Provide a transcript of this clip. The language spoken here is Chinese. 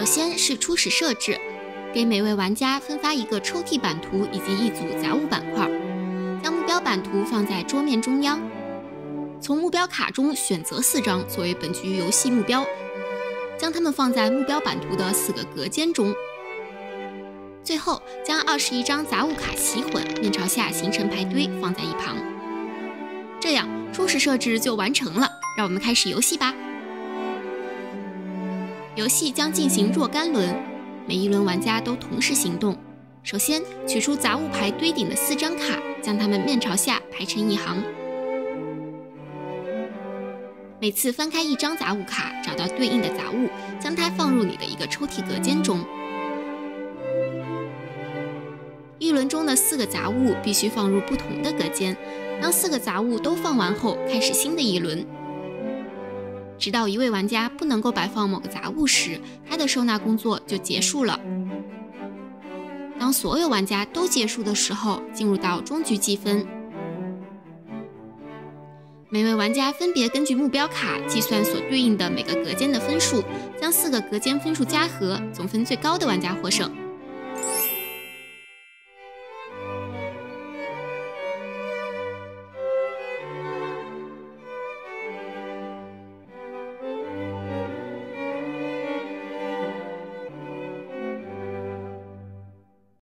首先是初始设置，给每位玩家分发一个抽屉版图以及一组杂物板块，将目标版图放在桌面中央，从目标卡中选择四张作为本局游戏目标，将它们放在目标版图的四个隔间中。最后将二十一张杂物卡洗混，面朝下形成排堆，放在一旁。这样初始设置就完成了，让我们开始游戏吧。游戏将进行若干轮，每一轮玩家都同时行动。首先取出杂物牌堆顶的四张卡，将它们面朝下排成一行。每次翻开一张杂物卡，找到对应的杂物，将它放入你的一个抽屉隔间中。一轮中的四个杂物必须放入不同的隔间。当四个杂物都放完后，开始新的一轮，直到一位玩家不能够摆放某个杂物时，他的收纳工作就结束了。当所有玩家都结束的时候，进入到终局计分。每位玩家分别根据目标卡计算所对应的每个隔间的分数，将四个隔间分数加和，总分最高的玩家获胜。